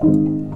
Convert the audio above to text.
Bye.